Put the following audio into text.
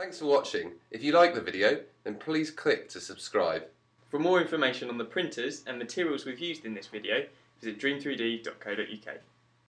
Thanks for watching. If you like the video, then please click to subscribe. For more information on the printers and materials we've used in this video, visit dream3d.co.uk.